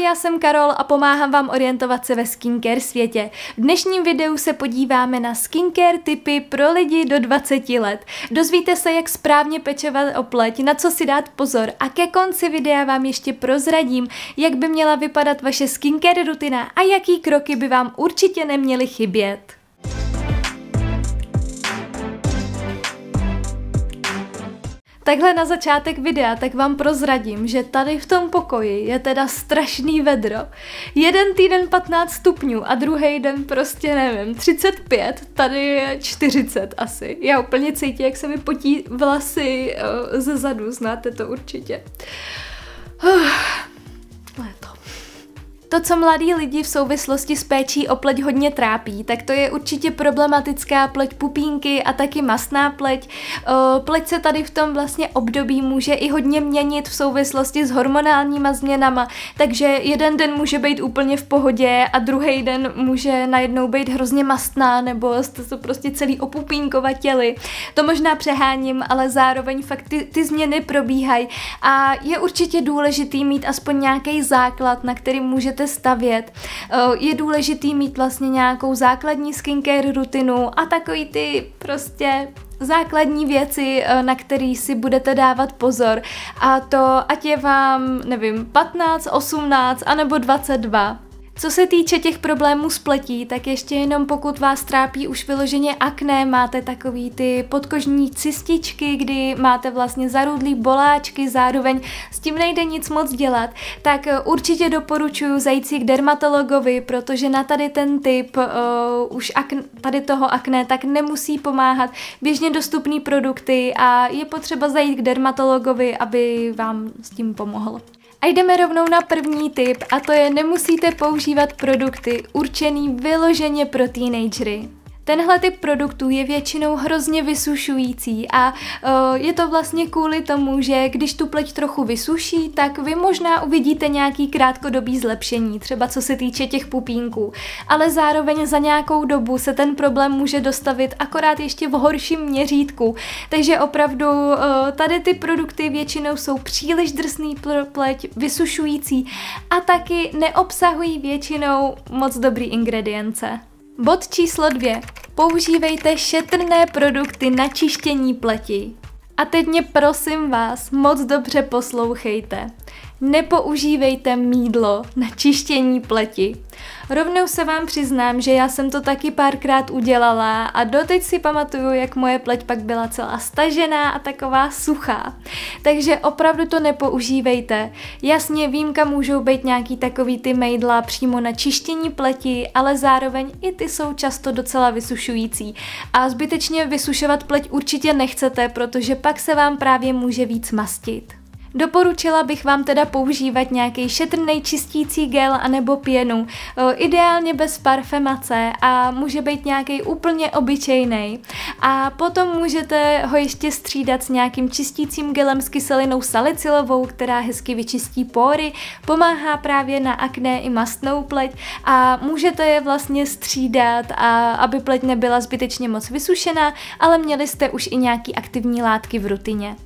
Ahoj, já jsem Karol a pomáhám vám orientovat se ve skincare světě. V dnešním videu se podíváme na skincare typy pro lidi do 20 let. Dozvíte se, jak správně pečovat o pleť, na co si dát pozor a ke konci videa vám ještě prozradím, jak by měla vypadat vaše skincare rutina a jaký kroky by vám určitě neměly chybět. Takhle na začátek videa tak vám prozradím, že tady v tom pokoji je teda strašný vedro. Jeden týden 15 stupňů a druhý den prostě nevím, 35, tady je 40 asi. Já úplně cítím, jak se mi potí vlasy uh, ze zadu, znáte to určitě. Léto. To, co mladí lidi v souvislosti s péčí o pleť hodně trápí, tak to je určitě problematická pleť pupínky a taky masná pleť. Pleť se tady v tom vlastně období může i hodně měnit v souvislosti s hormonálníma změnama, takže jeden den může být úplně v pohodě a druhý den může najednou být hrozně mastná nebo jste to prostě celý opupínkovatěli. To možná přeháním, ale zároveň fakt ty, ty změny probíhají a je určitě důležitý mít aspoň nějaký základ, na který můžete budete stavět. Eh, je důležitý mít vlastně nějakou základní skincare rutinu a takový ty prostě základní věci, eh, na který si budete dávat pozor. A to, ať je vám, nevím, 15, 18, anebo 22. Co se týče těch problémů s pletí, tak ještě jenom pokud vás trápí už vyloženě akné, máte takový ty podkožní cističky, kdy máte vlastně zarudlý boláčky, zároveň s tím nejde nic moc dělat, tak eh, určitě doporučuji zajít si k dermatologovi, protože na tady ten typ uh, už akn- tady toho akné tak nemusí pomáhat běžně dostupné produkty a je potřeba zajít k dermatologovi, aby vám s tím pomohl. A jdeme rovnou na první tip a to je nemusíte používat produkty určený vyloženě pro teenagery. Tenhle typ produktů je většinou hrozně vysušující a uh, je to vlastně kvůli tomu, že když tu pleť trochu vysuší, tak vy možná uvidíte nějaký krátkodobý zlepšení, třeba co se týče těch pupínků, ale zároveň za nějakou dobu se ten problém může dostavit akorát ještě v horším měřítku, takže opravdu uh, tady ty produkty většinou jsou příliš drsný pro pleť, vysušující a taky neobsahují většinou moc dobrý ingredience. Bod číslo dvě. Používejte šetrné produkty na čištění pleti. A teď mě prosím vás, moc dobře poslouchejte. Nepoužívejte mídlo na čištění pleti. Rovnou se vám přiznám, že já jsem to taky párkrát udělala a doteď si pamatuju, jak moje pleť pak byla celá stažená a taková suchá. Takže opravdu to nepoužívejte. Jasně výjimka můžou být nějaký takový ty mejdla přímo na čištění pleti, ale zároveň i ty jsou často docela vysušující. A zbytečně vysušovat pleť určitě nechcete, protože pak se vám právě může víc mastit. Doporučila bych vám teda používat nějaký šetrný čistící gel anebo pěnu, ideálně bez parfemace a může být nějaký úplně obyčejný. A potom můžete ho ještě střídat s nějakým čistícím gelem s kyselinou salicylovou, která hezky vyčistí pory, pomáhá právě na akné i mastnou pleť a můžete je vlastně střídat, a aby pleť nebyla zbytečně moc vysušená, ale měli jste už i nějaký aktivní látky v rutině.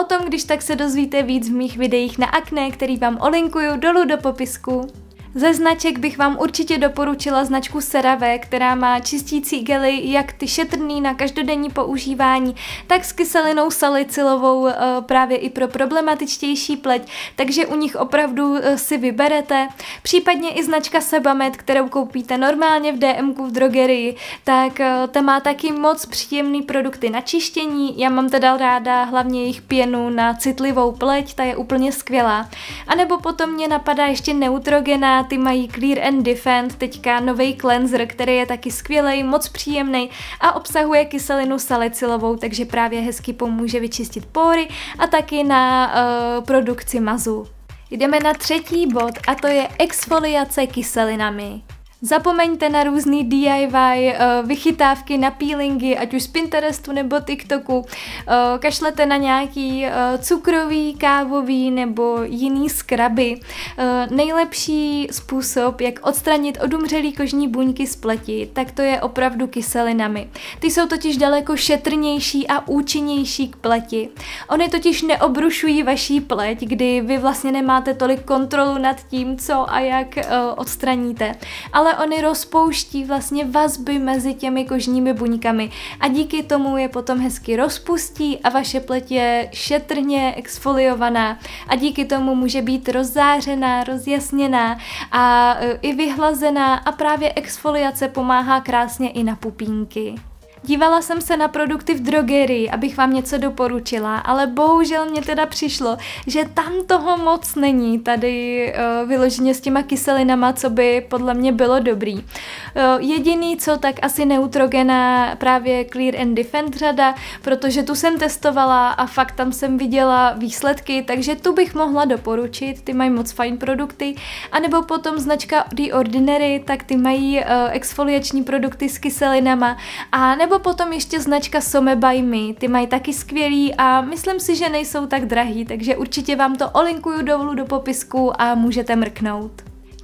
O tom, když tak se dozvíte víc v mých videích na akné, který vám olinkuju dolů do popisku. Ze značek bych vám určitě doporučila značku CeraVe, která má čistící gely jak ty šetrný na každodenní používání, tak s kyselinou salicylovou eh, právě i pro problematičtější pleť, takže u nich opravdu eh, si vyberete. Případně i značka Sebamed, kterou koupíte normálně v DMku v drogerii, tak eh, ta má taky moc příjemný produkty na čištění. Já mám teda ráda hlavně jejich pěnu na citlivou pleť, ta je úplně skvělá. A nebo potom mě napadá ještě Neutrogena, ty mají Clear and Defend, teďka nový cleanser, který je taky skvělý, moc příjemný a obsahuje kyselinu salicylovou, takže právě hezky pomůže vyčistit pory a taky na uh, produkci mazu. Jdeme na třetí bod a to je exfoliace kyselinami. Zapomeňte na různý DIY eh, vychytávky na peelingy, ať už z Pinterestu nebo TikToku. Eh, kašlete na nějaký eh, cukrový, kávový nebo jiný skraby. Nejlepší způsob, jak odstranit odumřelý kožní buňky z pleti, tak to je opravdu kyselinami. Ty jsou totiž daleko šetrnější a účinnější k pleti. Ony totiž neobrušují vaší pleť, kdy vy vlastně nemáte tolik kontrolu nad tím, co a jak odstraníte. Ale ony rozpouští vlastně vazby mezi těmi kožními buňkami. A díky tomu je potom hezky rozpustí a vaše pleť je šetrně exfoliovaná. A díky tomu může být rozzářená, rozjasněná a e, i vyhlazená. A právě exfoliace pomáhá krásně i na pupínky. Dívala jsem se na produkty v drogerii, abych vám něco doporučila, ale bohužel mě teda přišlo, že tam toho moc není tady uh, vyloženě s těma kyselinama, co by podle mě bylo dobrý. Uh, jediný, co tak asi neutrogena právě Clear and Defend řada, protože tu jsem testovala a fakt tam jsem viděla výsledky, takže tu bych mohla doporučit, ty mají moc fajn produkty, anebo potom značka The Ordinary, tak ty mají uh, exfoliační produkty s kyselinama, a nebo nebo potom ještě značka Some by Me, ty mají taky skvělý a myslím si, že nejsou tak drahý, takže určitě vám to olinkuju dolů do popisku a můžete mrknout.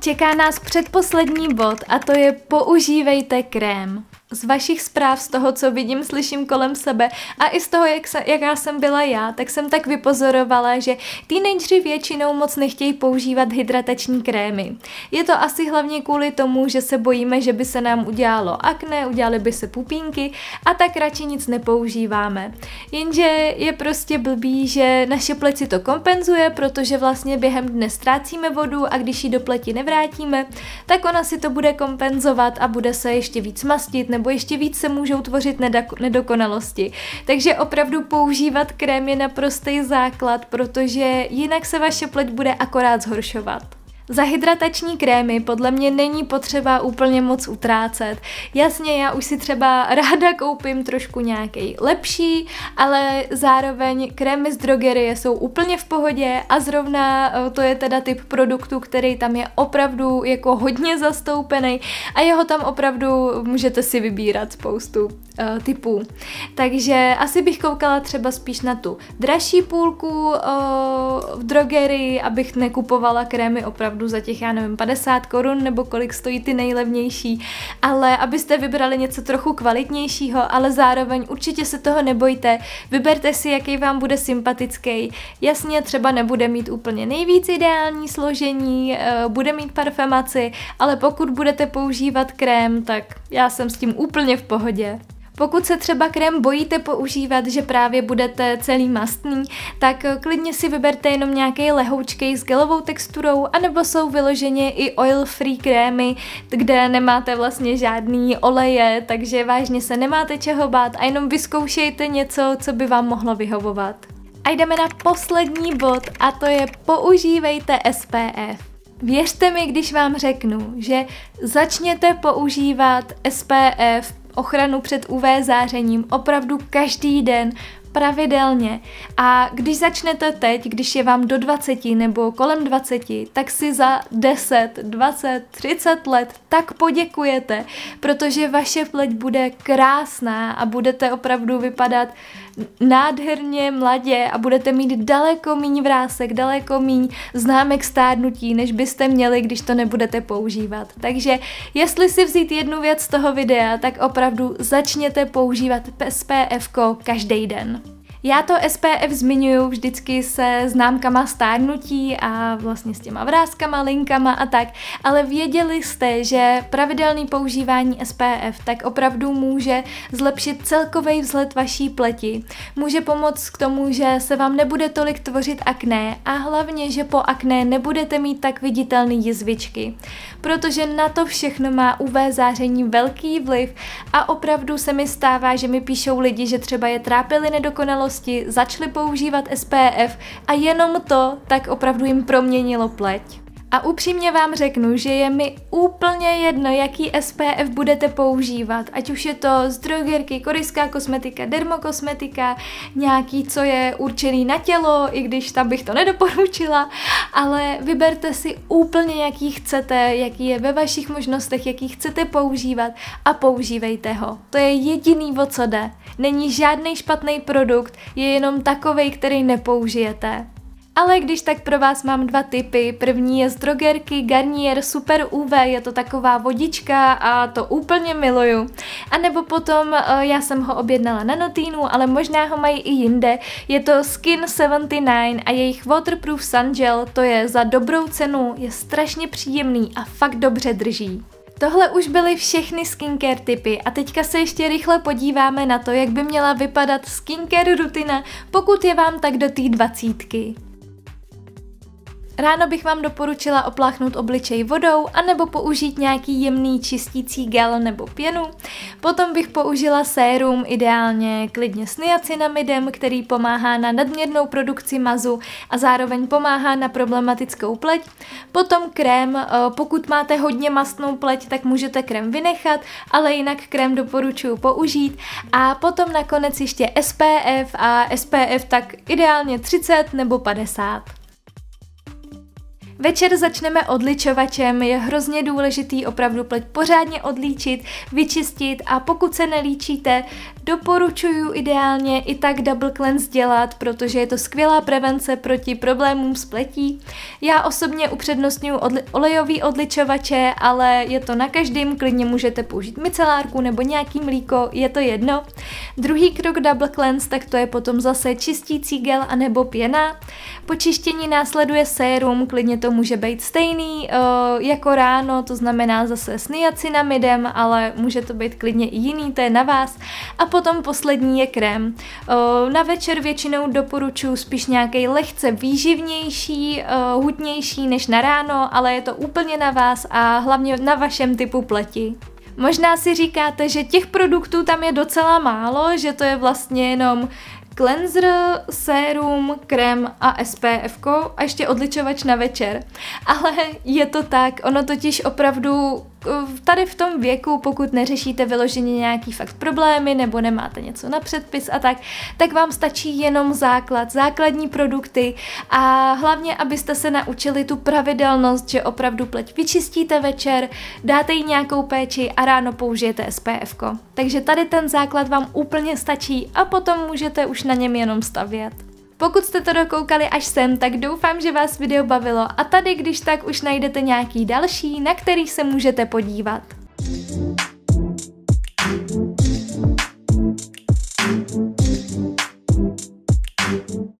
Čeká nás předposlední bod a to je používejte krém z vašich zpráv, z toho, co vidím, slyším kolem sebe a i z toho, jak se, jaká jsem byla já, tak jsem tak vypozorovala, že teenageři většinou moc nechtějí používat hydratační krémy. Je to asi hlavně kvůli tomu, že se bojíme, že by se nám udělalo akné, udělaly by se pupínky a tak radši nic nepoužíváme. Jenže je prostě blbý, že naše pleci to kompenzuje, protože vlastně během dne ztrácíme vodu a když ji do pleti nevrátíme, tak ona si to bude kompenzovat a bude se ještě víc mastit nebo ještě víc se můžou tvořit nedokonalosti. Takže opravdu používat krém je naprostý základ, protože jinak se vaše pleť bude akorát zhoršovat. Za hydratační krémy podle mě není potřeba úplně moc utrácet. Jasně, já už si třeba ráda koupím trošku nějaký lepší, ale zároveň krémy z drogerie jsou úplně v pohodě a zrovna eh, to je teda typ produktu, který tam je opravdu jako hodně zastoupený a jeho tam opravdu můžete si vybírat spoustu uh, typů. Takže asi bych koukala třeba spíš na tu dražší půlku uh, v drogerii, abych nekupovala krémy opravdu opravdu za těch, já nevím, 50 korun nebo kolik stojí ty nejlevnější, ale abyste vybrali něco trochu kvalitnějšího, ale zároveň určitě se toho nebojte, vyberte si, jaký vám bude sympatický. Jasně, třeba nebude mít úplně nejvíc ideální složení, eh, bude mít parfemaci, ale pokud budete používat krém, tak já jsem s tím úplně v pohodě. Pokud se třeba krém bojíte používat, že právě budete celý mastný, tak klidně si vyberte jenom nějaký lehoučkej s gelovou texturou, anebo jsou vyloženě i oil-free krémy, kde nemáte vlastně žádný oleje, takže vážně se nemáte čeho bát a jenom vyzkoušejte něco, co by vám mohlo vyhovovat. A jdeme na poslední bod a to je používejte SPF. Věřte mi, když vám řeknu, že začněte používat SPF ochranu před UV zářením opravdu každý den, pravidelně. A když začnete teď, když je vám do 20 nebo kolem 20, tak si za 10, 20, 30 let tak poděkujete, protože vaše pleť bude krásná a budete opravdu vypadat nádherně mladě a budete mít daleko míň vrásek, daleko míň známek stárnutí, než byste měli, když to nebudete používat. Takže jestli si vzít jednu věc z toho videa, tak opravdu začněte používat SPF každý den. Já to SPF zmiňuji vždycky se známkama stárnutí a vlastně s těma vrázkama, linkama a tak, ale věděli jste, že pravidelný používání SPF tak opravdu může zlepšit celkový vzhled vaší pleti. Může pomoct k tomu, že se vám nebude tolik tvořit akné a hlavně, že po akné nebudete mít tak viditelný jizvičky. Protože na to všechno má UV záření velký vliv a opravdu se mi stává, že mi píšou lidi, že třeba je trápily nedokonalosti dospělosti začali používat SPF a jenom to tak opravdu jim proměnilo pleť. A upřímně vám řeknu, že je mi úplně jedno, jaký SPF budete používat, ať už je to z drogerky, korejská kosmetika, dermokosmetika, nějaký, co je určený na tělo, i když tam bych to nedoporučila, ale vyberte si úplně, jaký chcete, jaký je ve vašich možnostech, jaký chcete používat a používejte ho. To je jediný, o co jde. Není žádný špatný produkt, je jenom takovej, který nepoužijete. Ale když tak pro vás mám dva typy. První je z drogerky Garnier Super UV, je to taková vodička a to úplně miluju. A nebo potom eh, já jsem ho objednala na Notínu, ale možná ho mají i jinde. Je to Skin 79 a jejich Waterproof Sun Gel, to je za dobrou cenu, je strašně příjemný a fakt dobře drží. Tohle už byly všechny skincare typy a teďka se ještě rychle podíváme na to, jak by měla vypadat skincare rutina, pokud je vám tak do té dvacítky. Ráno bych vám doporučila opláchnout obličej vodou anebo použít nějaký jemný čistící gel nebo pěnu. Potom bych použila sérum, ideálně klidně s niacinamidem, který pomáhá na nadměrnou produkci mazu a zároveň pomáhá na problematickou pleť. Potom krém, eh, pokud máte hodně mastnou pleť, tak můžete krém vynechat, ale jinak krém doporučuji použít. A potom nakonec ještě SPF a SPF tak ideálně 30 nebo 50. Večer začneme odličovačem, je hrozně důležitý opravdu pleť pořádně odlíčit, vyčistit a pokud se nelíčíte, doporučuju ideálně i tak double cleanse dělat, protože je to skvělá prevence proti problémům s pletí. Já osobně upřednostňuji odli- olejový odličovače, ale je to na každém, klidně můžete použít micelárku nebo nějaký mlíko, je to jedno. Druhý krok double cleanse, tak to je potom zase čistící gel anebo pěna. Po čištění následuje sérum, klidně to může být stejný uh, jako ráno, to znamená zase s niacinamidem, ale může to být klidně i jiný, to je na vás. A potom poslední je krém. Uh, na večer většinou doporučuji spíš nějaký lehce výživnější, uh, hutnější než na ráno, ale je to úplně na vás a hlavně na vašem typu pleti. Možná si říkáte, že těch produktů tam je docela málo, že to je vlastně jenom cleanser, sérum, krém a SPF a ještě odličovač na večer. Ale je to tak, ono totiž opravdu tady v tom věku, pokud neřešíte vyloženě nějaký fakt problémy nebo nemáte něco na předpis a tak, tak vám stačí jenom základ, základní produkty a hlavně, abyste se naučili tu pravidelnost, že opravdu pleť vyčistíte večer, dáte jí nějakou péči a ráno použijete SPF. -ko. Takže tady ten základ vám úplně stačí a potom můžete už na něm jenom stavět. Pokud jste to dokoukali až sem, tak doufám, že vás video bavilo a tady když tak už najdete nějaký další, na který se můžete podívat.